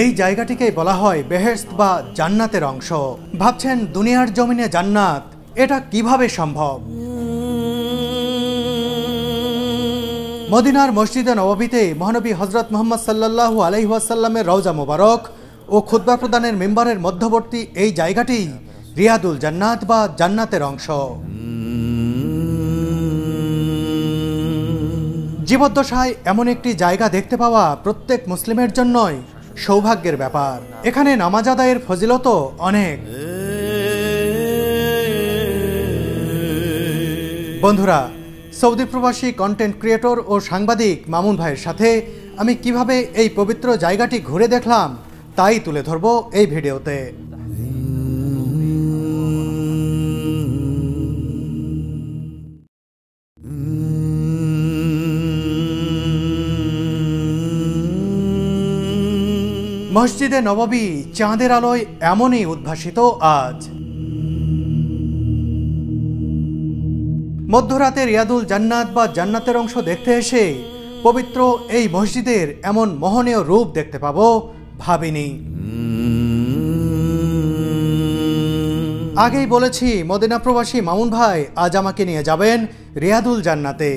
এই জায়গাটিকেই বলা হয় বেহেস্ত বা জান্নাতের অংশ। ভাবছেন দুনিয়ার জমিনে জান্নাত, এটা কীভাবে সম্ভব? মদিনার মসজিদে নববীতে মহানবী হজরত মোহাম্মদ সাল্লাল্লাহু আলহিহাসাল্লামের রওজা মোবারক ও খুদ্া প্রদানের মেম্বারের মধ্যবর্তী এই জায়গাটি রিয়াদুল জান্নাত বা জান্নাতের অংশ। জীবদ্দশায় এমন একটি জায়গা দেখতে পাওয়া প্রত্যেক মুসলিমের জন্যই সৌভাগ্যের ব্যাপার। এখানে নামাজ আদায়ের ফজিলত অনেক। বন্ধুরা, সৌদি প্রবাসী কন্টেন্ট ক্রিয়েটর ও সাংবাদিক মামুন ভাইয়ের সাথে আমি কীভাবে এই পবিত্র জায়গাটি ঘুরে দেখলাম, তাই তুলে ধরব এই ভিডিওতে। মসজিদে নববী চাঁদের আলোয় এমনই উদ্ভাসিত আজ। মধ্যরাতে রিয়াদুল জান্নাত বা জান্নাতের অংশ দেখতে এসে পবিত্র এই মসজিদের এমন মোহনীয় রূপ দেখতে পাবো ভাবিনি। আগেই বলেছি, মদিনা প্রবাসী মামুন ভাই আজ আমাকে নিয়ে যাবেন রিয়াদুল জান্নাতে।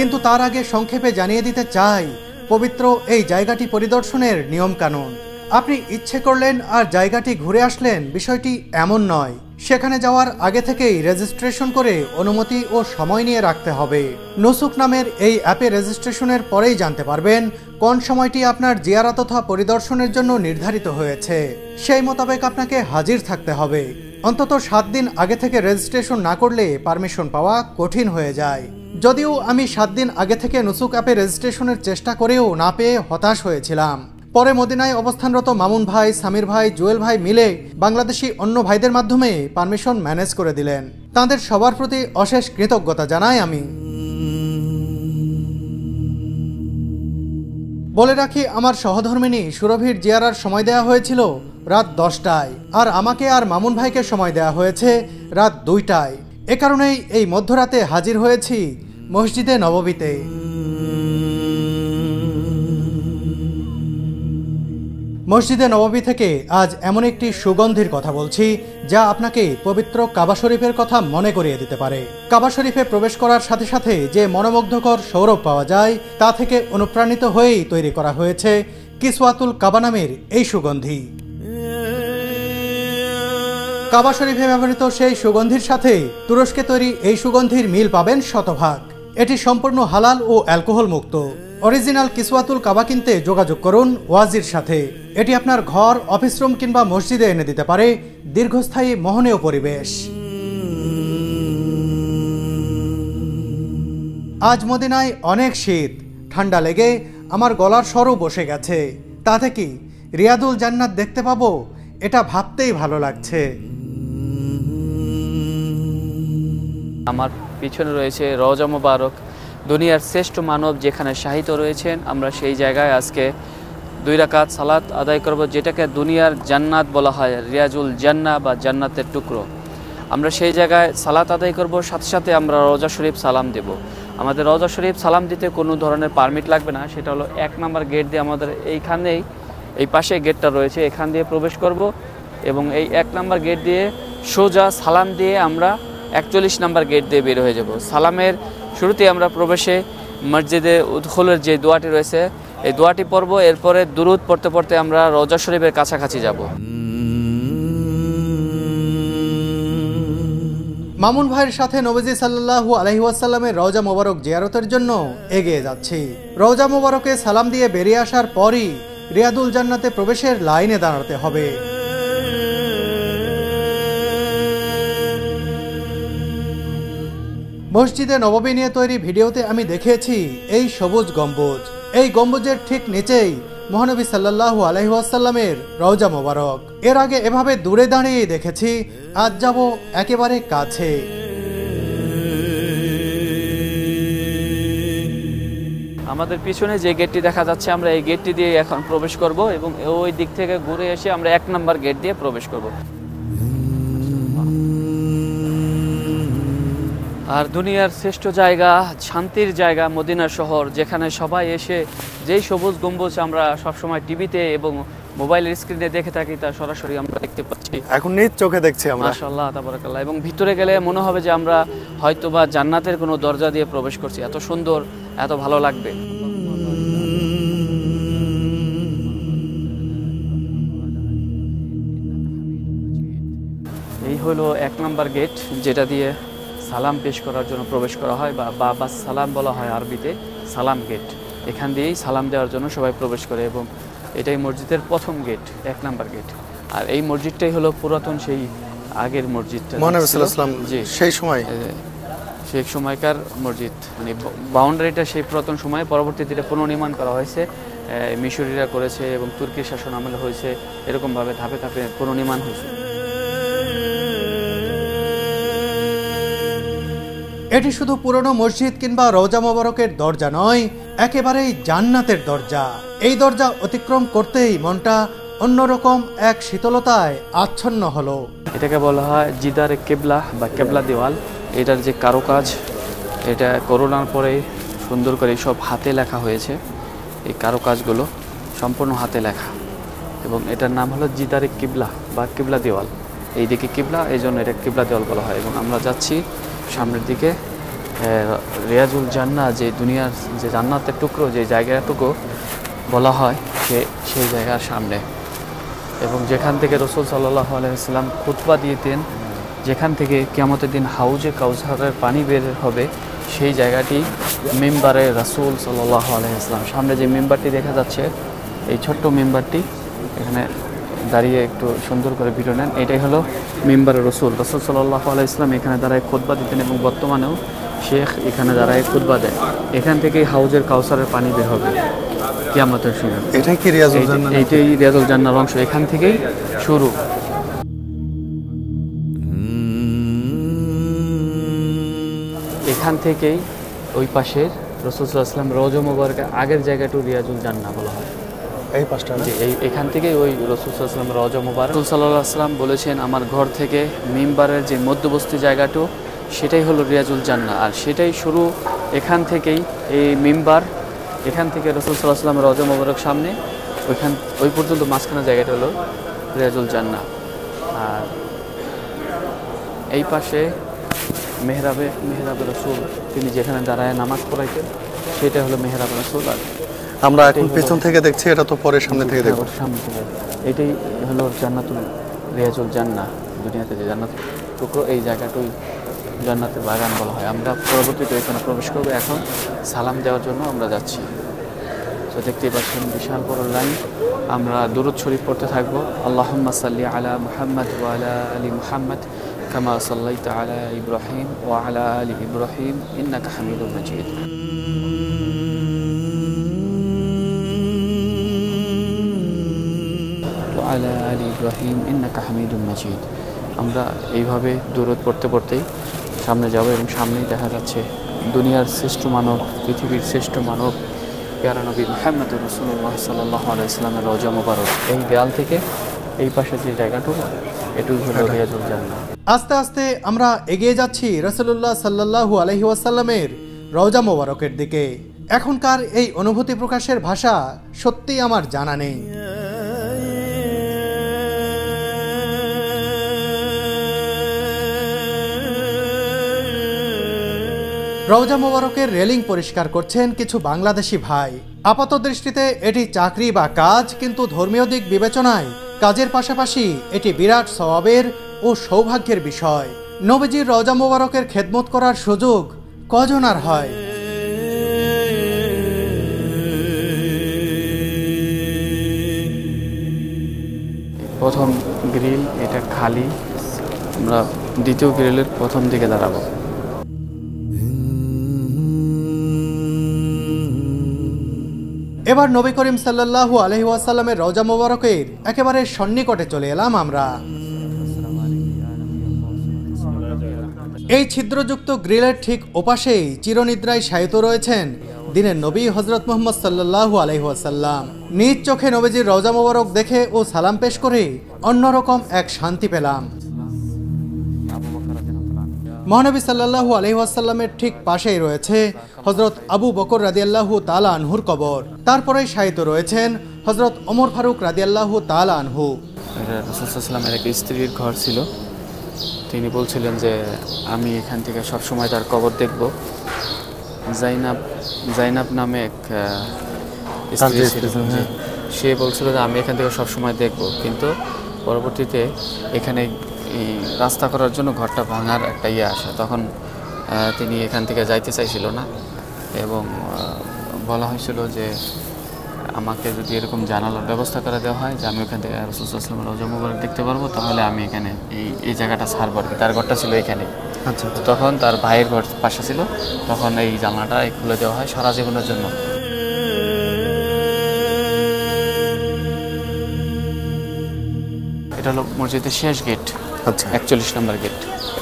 কিন্তু তার আগে সংক্ষেপে জানিয়ে দিতে চাই, পবিত্র এই জায়গাটি পরিদর্শনের নিয়মকানুন। আপনি ইচ্ছে করলেন আর জায়গাটি ঘুরে আসলেন, বিষয়টি এমন নয়। সেখানে যাওয়ার আগে থেকেই রেজিস্ট্রেশন করে অনুমতি ও সময় নিয়ে রাখতে হবে। নসুক নামের এই অ্যাপে রেজিস্ট্রেশনের পরেই জানতে পারবেন কোন সময়টি আপনার জিয়ারা তথা পরিদর্শনের জন্য নির্ধারিত হয়েছে। সেই মোতাবেক আপনাকে হাজির থাকতে হবে। অন্তত সাত দিন আগে থেকে রেজিস্ট্রেশন না করলে পারমিশন পাওয়া কঠিন হয়ে যায়। যদিও আমি সাত দিন আগে থেকে নুসুক অ্যাপে রেজিস্ট্রেশনের চেষ্টা করেও না পেয়ে হতাশ হয়েছিলাম। পরে মদিনায় অবস্থানরত মামুন ভাই, সামির ভাই, জুয়েল ভাই মিলে বাংলাদেশি অন্য ভাইদের মাধ্যমে পারমিশন ম্যানেজ করে দিলেন। তাদের সবার প্রতি অশেষ কৃতজ্ঞতা জানাই আমি। বলে রাখি, আমার সহধর্মিনী সুরভির জিয়ারার সময় দেওয়া হয়েছিল রাত দশটায়, আর আমাকে আর মামুন ভাইকে সময় দেওয়া হয়েছে রাত দুইটায়। এ কারণেই এই মধ্যরাতে হাজির হয়েছি মসজিদে নববীতে মসজিদে নববী থেকে আজ এমন একটি সুগন্ধির কথা বলছি, যা আপনাকে পবিত্র কাবা শরীফের কথা মনে করিয়ে দিতে পারে। কাবা শরীফে প্রবেশ করার সাথে সাথে যে মনোমুগ্ধকর সৌরভ পাওয়া যায়, তা থেকে অনুপ্রাণিত হয়েই তৈরি করা হয়েছে কিসওয়াতুল কাবা নামের এই সুগন্ধি। কাবা শরীফে ব্যবহৃত সেই সুগন্ধির সাথে তুরস্কে তৈরি এই সুগন্ধির মিল পাবেন শতভাগ। এটি সম্পূর্ণ হালাল ও অ্যালকোহল মুক্ত অরিজিনাল কিসওয়াতুল কাবা কিনতে যোগাযোগ করুন ওয়াজির সাথে। এটি আপনার ঘর অফিস রুম কিংবা মসজিদে এনে দিতে পারে দীর্ঘস্থায়ী মোহনীয় পরিবেশ। আজ মদিনায় অনেক শীত, ঠান্ডা লেগে আমার গলার স্বরও বসে গেছে। তাতে কি রিয়াদুল জান্নাত দেখতে পাবো? এটা ভাবতেই ভালো লাগছে। আমার পিছনে রয়েছে রওজা মোবারক, দুনিয়ার শ্রেষ্ঠ মানব যেখানে সাহিত্য রয়েছেন। আমরা সেই জায়গায় আজকে দুই রাকাত সালাত আদায় করব, যেটাকে দুনিয়ার জান্নাত বলা হয়, রিয়াজুল জান্না বা জান্নাতের টুকরো। আমরা সেই জায়গায় সালাত আদায় করব, সাথে সাথে আমরা রওজা শরীফ সালাম দেব। আমাদের রওজা শরীফ সালাম দিতে কোনো ধরনের পারমিট লাগবে না, সেটা হলো এক নাম্বার গেট দিয়ে আমাদের এইখানেই, এই পাশে গেটটা রয়েছে, এখান দিয়ে প্রবেশ করব এবং এই এক নাম্বার গেট দিয়ে সোজা সালাম দিয়ে আমরা একচল্লিশ নাম্বার গেট দিয়ে বের হয়ে যাব। সালামের শুরুতে আমরা প্রবেশে মসজিদে উদ্খোলের যে দোয়াটি রয়েছে, এই দোয়াটি পড়ব। এরপরে দুরুদ পড়তে পড়তে আমরা রজা শরীফের কাছাকাছি যাব। মামুন ভাইয়ের সাথে নবজি সাল্লাহু আলহিউসাল্লামের রওজা মোবারক জিয়ারতের জন্য এগিয়ে যাচ্ছি। রওজা মোবারকে সালাম দিয়ে বেরিয়ে আসার পরই রিয়াদুল জান্নাতে প্রবেশের লাইনে দাঁড়াতে হবে। মসজিদে নববী নিয়ে তৈরি ভিডিওতে আমি দেখেছি এই সবুজ গম্বুজ। এই গম্বুজের ঠিক নিচেই মহানবী সাল্লাহু আলহিহাসাল্লামের রওজা মোবারক। এর আগে এভাবে দূরে দাঁড়িয়ে দেখেছি, আজ যাব একেবারে কাছে। আমাদের পিছনে যে গেটটি দেখা যাচ্ছে, আমরা এই গেটটি দিয়ে এখন প্রবেশ করব এবং ওই দিক থেকে ঘুরে এসে আমরা এক নম্বর গেট দিয়ে প্রবেশ করব। আর দুনিয়ার শ্রেষ্ঠ জায়গা শান্তির জায়গা মদিনা শহর যেখানে সবাই এসে যেই সবুজ গম্বুজ আমরা সবসময় টিভিতে এবং মোবাইলের স্ক্রিনে দেখে থাকি তা সরাসরি আমরা দেখতে পাচ্ছি। এখন নিজ চোখে দেখছি আমরা। মাশাআল্লাহ তাবারাকাল্লাহ। এবং ভিতরে গেলে মনে হবে যে আমরা হয়তোবা জান্নাতের কোনো দরজা দিয়ে প্রবেশ করছি। এত সুন্দর এত ভালো লাগবে। এই হলো এক নাম্বার গেট যেটা দিয়ে সালাম পেশ করার জন্য প্রবেশ করা হয় বা বাবা সালাম বলা হয় আরবিতে সালাম গেট এখান দিয়েই সালাম দেওয়ার জন্য সবাই প্রবেশ করে এবং এটাই মসজিদের প্রথম গেট এক নাম্বার গেট আর এই মসজিদটাই হলো পুরাতন সেই আগের মসজিদটা। জি। সেই সময়? সেই সময়কার মসজিদ। মানে বাউন্ডারিটা সেই পুরাতন সময়ে পরবর্তীতে এটা পুনর্নির্মাণ করা হয়েছে। মিশরীরা করেছে এবং তুর্কি শাসন আমলে হয়েছে। এরকমভাবে ধাপে ধাপে পুনর্নির্মাণ হয়েছে। এটি শুধু পুরনো মসজিদ কিংবা রওজা মোবারকের দরজা নয়, একেবারেই জান্নাতের দরজা। এই দরজা অতিক্রম করতেই মনটা অন্যরকম এক শীতলতায় আচ্ছন্ন হলো। এটাকে বলা হয় জিদারে কেবলা বা কেবলা দেওয়াল। এটার যে কারুকাজ, এটা করোনার পরে সুন্দর করে সব হাতে লেখা হয়েছে। এই কারুকাজগুলো সম্পূর্ণ হাতে লেখা। এবং এটার নাম হলো জিদারে কিবলা বা কিবলা দেওয়াল। এই দিকে কিবলা এই জন্য এটা কিবলা দেওয়াল বলা হয়। এবং আমরা যাচ্ছি সামনের দিকে রিয়াজুল জান্না যে দুনিয়ার যে জান্নাতের টুকরো, যে জায়গাটুকু বলা হয়, সে, সেই জায়গার সামনে। এবং যেখান থেকে রসুল সাল্লাহ আলাইসাল্লাম খুতবা দিতেন, যেখান থেকে কিয়ামতের দিন হাউজে কাউসারের পানি বের হবে, সেই জায়গাটি মেম্বারে রাসুল সাল্লাহ আলাইসলাম সামনে যে মেম্বারটি দেখা যাচ্ছে, এই ছোট্ট মেম্বারটি এখানে দাঁড়িয়ে একটু সুন্দর করে ভিডিও নেন। এটাই হলো মেম্বারে রসুল। রসুল সাল্লাহ আলাইসলাম এখানে দাঁড়ায় খুতবা দিতেন এবং বর্তমানেও শেখ এখানে দাঁড়ায় খুতবা দেয় এখান থেকেই হাউজের কাউসারের পানি বের হবে। কিয়ামতের সময়। এটাই কি রিয়াজুল এই- এইটাই রিয়াজুল জান্নার অংশ। এখান থেকেই শুরু। এখান থেকেই ওই পাশের রসুলাম রোজ মোবারকের আগের জায়গাটু রিয়াজুল জান্না বলা হয়। এই পাঁচটা? যে এই এখান থেকেই ওই রসুলাম রজ মোবারক রসুল আসলাম বলেছেন, আমার ঘর থেকে মিম্বারের যে মধ্যবস্তি জায়গাটু, সেটাই হলো রিয়াজুল জান্না আর সেটাই শুরু এখান থেকেই এই মিম্বার, এখান থেকে রসুল সাল্লাহ আসলাম রজ মোবারক সামনে, ওইখান ওই পর্যন্ত মাঝখানে জায়গাটা হলো রিয়াজুল জান্না আর এই পাশে মেহরাবে মেহরাবে রসুল, তিনি যেখানে দাঁড়ায় নামাজ পড়াইতেন, সেটা হলো মেহরাব রসুল। আর আমরা এখন পেছন থেকে দেখছি, এটা তো পরে সামনে থেকে দেখব। সামনে এটাই হলো জান্নাতুল রিয়াজুল জান্না দুনিয়াতে যে জান্নাত টুকরো, এই জায়গাটাই জান্নাতের বাগান বলা হয়। আমরা পরবর্তীতে এখানে প্রবেশ করব। এখন সালাম দেওয়ার জন্য আমরা যাচ্ছি। তো দেখতেই পাচ্ছেন, বিশাল বড় লাইন। আমরা দুরুদ শরীফ পড়তে থাকব। আল্লাহুম্মা সাল্লি আলা মুহাম্মদ ওয়া আলা মুহাম্মদ কামা সাল্লাইতা আলা ইব্রাহিম ওয়া আলা আলি ইব্রাহিম ইন্নাকা হামিদুম মাজিদ। আলা ইব্রাহিম ইন্নাকা হামিদুম মাজিদ। আমরা এইভাবে দূরত পড়তে পড়তেই সামনে যাব এবং সামনেই দেখা যাচ্ছে দুনিয়ার শ্রেষ্ঠ মানব পৃথিবীর শ্রেষ্ঠ মানব পেয়ারা নবী মোহাম্মদ রসুল্লাহ সাল্লাহ আলাইসলামের রজা মোবারক। এই দেয়াল থেকে এই পাশে যে জায়গাটুকু এটুকু হলো রিয়াজুল জান্নাহ আস্তে আস্তে আমরা এগিয়ে যাচ্ছি রসুল্লাহ সাল্লাহু আলহি ওয়াসাল্লামের রওজা মোবারকের দিকে। এখনকার এই অনুভূতি প্রকাশের ভাষা সত্যি আমার জানা নেই। রওজা মোবারকের রেলিং পরিষ্কার করছেন কিছু বাংলাদেশি ভাই। আপাত দৃষ্টিতে এটি চাকরি বা কাজ, কিন্তু ধর্মীয় দিক বিবেচনায় কাজের পাশাপাশি এটি বিরাট স্বভাবের ও সৌভাগ্যের বিষয়। নবীজির রওজা মোবারকের খেদমত করার সুযোগ কজন আর হয়? প্রথম গ্রিল, এটা খালি। আমরা দ্বিতীয় গ্রিলের প্রথম দিকে দাঁড়াবো। এবার নবী করিম সাল্লাল্লাহু আলহি ওয়াসাল্লামের রওজা মোবারকের একেবারে সন্নিকটে চলে এলাম আমরা। এই ছিদ্রযুক্ত গ্রিলের ঠিক ওপাশেই চিরনিদ্রায় শায়িত রয়েছেন দিনের নবী হজরত মোহাম্মদ সাল্লাল্লাহু আলহি ওয়াসাল্লাম। নিজ চোখে নবীজির রওজা মোবারক দেখে ও সালাম পেশ করে অন্যরকম এক শান্তি পেলাম। মহানবী সাল্লাল্লাহু আলহি আসাল্লামের ঠিক পাশেই রয়েছে হজরত আবু বকর রাদিয়াল্লাহু তালা আনহুর কবর। তারপরেই শায়িত রয়েছেন হজরত ওমর ফারুক রাদিয়াল্লাহু তালা আনহু। রসুলামের এক স্ত্রীর ঘর ছিল। তিনি বলছিলেন যে আমি এখান থেকে সবসময় তার কবর দেখব। জাইনাব জাইনাব নামে এক স্ত্রী ছিল। জি। সে বলছিল যে আমি এখান থেকে সবসময় দেখব। কিন্তু পরবর্তীতে এখানে এই রাস্তা করার জন্য ঘরটা ভাঙার একটা ইয়ে আসে। তখন তিনি এখান থেকে যাইতে চাইছিল না এবং বলা হয়েছিল যে আমাকে যদি এরকম জানালার ব্যবস্থা করে দেওয়া হয় যে আমি ওখান থেকে রসুলামের রোজা মুবারক দেখতে পারব তাহলে আমি এখানে এই এই জায়গাটা ছাড়বো আর কি। তার ঘরটা ছিল এখানে। আচ্ছা তো তখন তার ভাইয়ের ঘর পাশে ছিল। তখন এই জানলাটা খুলে দেওয়া হয় সারা জীবনের জন্য। এটা হলো মসজিদের শেষ গেট। আচ্ছা। একচল্লিশ নম্বর গেট।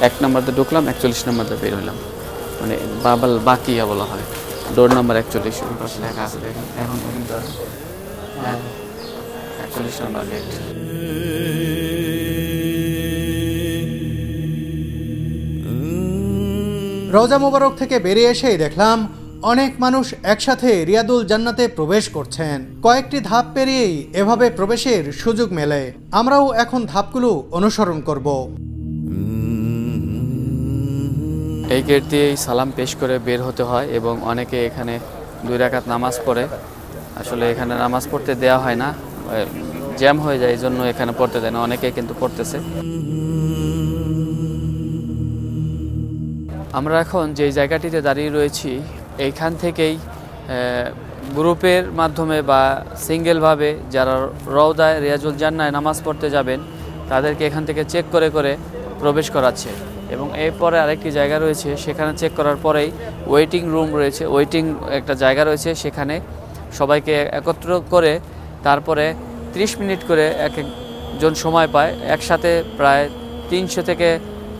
এক নম্বরতে ঢুকলাম একচল্লিশ নম্বরতে বের হলাম মানে বাবাল বাকিয়া বলা হয়। ডোর নাম্বার একচল্লিশ লেখা আছে, এখন পর্যন্ত একচল্লিশ নম্বর রোজা মোবারক থেকে বেরিয়ে এসেই দেখলাম অনেক মানুষ একসাথে রিয়াদুল জান্নাতে প্রবেশ করছেন। কয়েকটি ধাপ পেরিয়েই এভাবে প্রবেশের সুযোগ মেলে। আমরাও এখন ধাপগুলো অনুসরণ করব। এই গেট দিয়েই সালাম পেশ করে বের হতে হয় এবং অনেকে এখানে দুই রাকাত নামাজ পড়ে। আসলে এখানে নামাজ পড়তে দেওয়া হয় না জ্যাম হয়ে যায় এই জন্য এখানে পড়তে দেয় না অনেকে কিন্তু পড়তেছে। আমরা এখন যে জায়গাটিতে দাঁড়িয়ে রয়েছি, এইখান থেকেই গ্রুপের মাধ্যমে বা সিঙ্গেলভাবে যারা রওদায় রিয়াজুল জান্নায় নামাজ পড়তে যাবেন, তাদেরকে এখান থেকে চেক করে করে প্রবেশ করাচ্ছে। এবং এরপরে আরেকটি জায়গা রয়েছে, সেখানে চেক করার পরেই ওয়েটিং রুম রয়েছে ওয়েটিং একটা জায়গা রয়েছে, সেখানে সবাইকে একত্র করে তারপরে 30 মিনিট করে এক একজন সময় পায়। একসাথে প্রায় তিনশো থেকে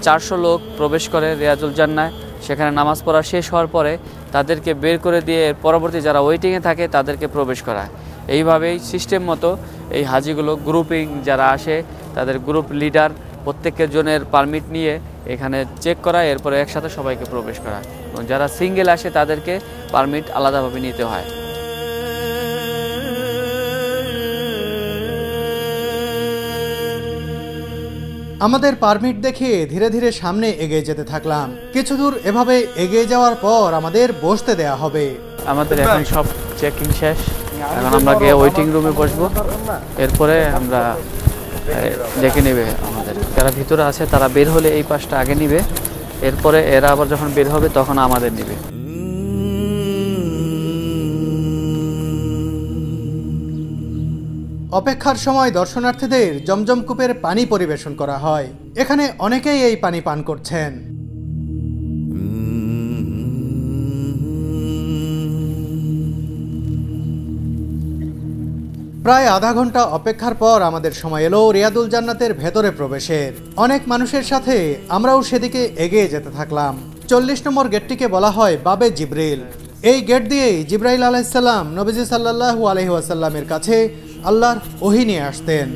চারশো লোক প্রবেশ করে রেয়াজুল জান্নায়। সেখানে নামাজ পড়া শেষ হওয়ার পরে তাদেরকে বের করে দিয়ে পরবর্তী যারা ওয়েটিংয়ে থাকে তাদেরকে প্রবেশ করায়। এইভাবেই সিস্টেম মতো এই হাজিগুলো গ্রুপিং যারা আসে, তাদের গ্রুপ লিডার প্রত্যেকের জনের পারমিট নিয়ে এখানে চেক করা এরপরে একসাথে সবাইকে প্রবেশ করা। এবং যারা সিঙ্গেল আসে তাদেরকে পারমিট আলাদাভাবে নিতে হয়। আমাদের পারমিট দেখে ধীরে ধীরে সামনে এগিয়ে যেতে থাকলাম। কিছু দূর এভাবে এগিয়ে যাওয়ার পর আমাদের বসতে দেয়া হবে। আমাদের এখন সব চেকিং শেষ। এখন আমরা গিয়ে ওয়েটিং রুমে বসবো। এরপরে আমরা ডেকে নেবে আমাদের। যারা ভিতরে আছে, তারা বের হলে এই পাশটা আগে নিবে। এরপরে এরা আবার যখন বের হবে, তখন আমাদের নিবে। অপেক্ষার সময় দর্শনার্থীদের জমজম কূপের পানি পরিবেশন করা হয়। এখানে অনেকেই এই পানি পান করছেন। প্রায় আধা ঘণ্টা অপেক্ষার পর আমাদের সময় এলো রিয়াদুল জান্নাতের ভেতরে প্রবেশের। অনেক মানুষের সাথে আমরাও সেদিকে এগিয়ে যেতে থাকলাম। চল্লিশ নম্বর গেটটিকে বলা হয় বাবে জিব্রিল। এই গেট দিয়েই জিব্রাইল আলাইসাল্লাম নবীজি সাল্লাহু আলহি ওয়াসাল্লামের কাছে আল্লাহর ওহি নিয়ে আসতেন।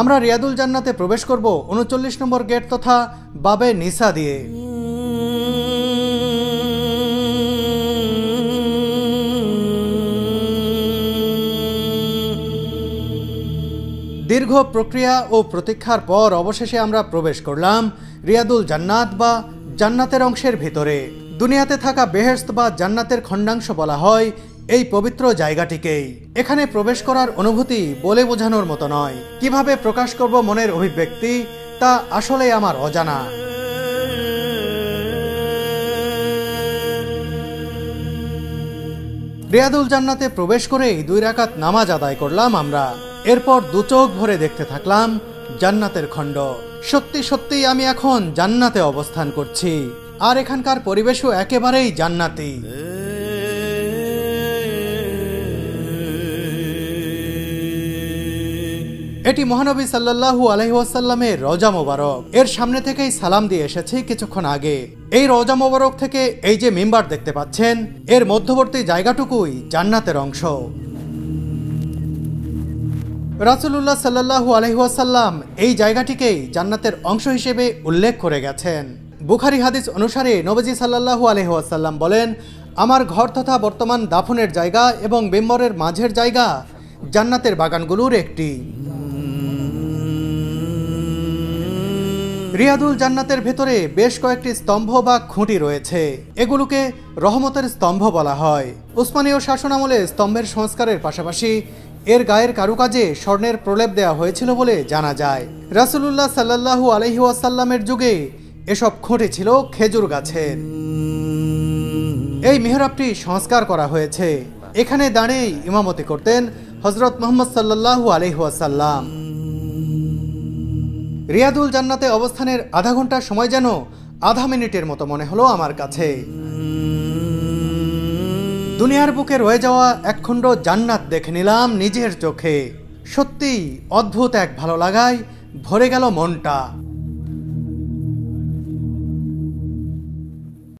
আমরা রিয়াদুল জান্নাতে প্রবেশ করব উনচল্লিশ নম্বর গেট তথা বাবে নিসা দিয়ে। দীর্ঘ প্রক্রিয়া ও প্রতীক্ষার পর অবশেষে আমরা প্রবেশ করলাম রিয়াদুল জান্নাত বা জান্নাতের অংশের ভিতরে। দুনিয়াতে থাকা বেহেস্ত বা জান্নাতের খণ্ডাংশ বলা হয় এই পবিত্র জায়গাটিকেই। এখানে প্রবেশ করার অনুভূতি বলে বোঝানোর মতো নয়। কীভাবে প্রকাশ করব মনের অভিব্যক্তি, তা আসলে আমার অজানা। রিয়াদুল জান্নাতে প্রবেশ করেই দুই রাকাত নামাজ আদায় করলাম আমরা। এরপর দু চোখ ভরে দেখতে থাকলাম জান্নাতের খণ্ড। সত্যি সত্যি আমি এখন জান্নাতে অবস্থান করছি। আর এখানকার পরিবেশও একেবারেই জান্নাতি। এটি মহানবী সাল্লাল্লাহু আলহিহাসাল্লামের রওজা মোবারক। এর সামনে থেকেই সালাম দিয়ে এসেছি কিছুক্ষণ আগে। এই রওজা মোবারক থেকে এই যে মেম্বার দেখতে পাচ্ছেন, এর মধ্যবর্তী জায়গাটুকুই জান্নাতের অংশ। রাসুলুল্লাহ সাল্লাহু আলহিহাসাল্লাম এই জায়গাটিকেই জান্নাতের অংশ হিসেবে উল্লেখ করে গেছেন। বুখারি হাদিস অনুসারে নবজি সাল্লাহু আলহিহাসাল্লাম বলেন, আমার ঘর তথা বর্তমান দাফনের জায়গা এবং বেম্বরের মাঝের জায়গা জান্নাতের বাগানগুলোর একটি। রিয়াদুল জান্নাতের ভেতরে বেশ কয়েকটি স্তম্ভ বা খুঁটি রয়েছে। এগুলোকে রহমতের স্তম্ভ বলা হয়। উসমানীয় শাসনামলে স্তম্ভের সংস্কারের পাশাপাশি এর গায়ের কারুকাজে স্বর্ণের প্রলেপ দেওয়া হয়েছিল বলে জানা যায়। রাসুলুল্লাহ সাল্লাহু আলহি ওয়াসাল্লামের যুগে এসব খুঁটি ছিল খেজুর গাছের। এই মেহরাবটি সংস্কার করা হয়েছে। এখানে দাঁড়িয়েই ইমামতি করতেন হজরত মোহাম্মদ সাল্লাহু আলহিহাসাল্লাম রিয়াদুল জান্নাতে অবস্থানের আধা ঘণ্টা সময় যেন আধা মিনিটের মতো মনে হলো আমার কাছে। দুনিয়ার বুকে রয়ে যাওয়া একখণ্ড জান্নাত দেখে নিলাম নিজের চোখে। সত্যিই অদ্ভুত এক ভালো লাগায় ভরে গেল মনটা।